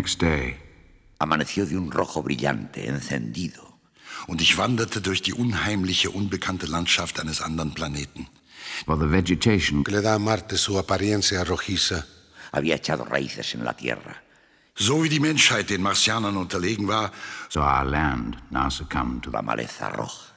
next day. Amaneció de un rojo brillante, encendido. Und ich wanderte durch die unheimliche, unbekannte Landschaft eines anderen Planeten. For the vegetation que le da a Marte su apariencia rojiza. Había echado raíces en la tierra. So wie die Menschheit den Martianern unterlegen war, so our land now succumbed to La maleza roja.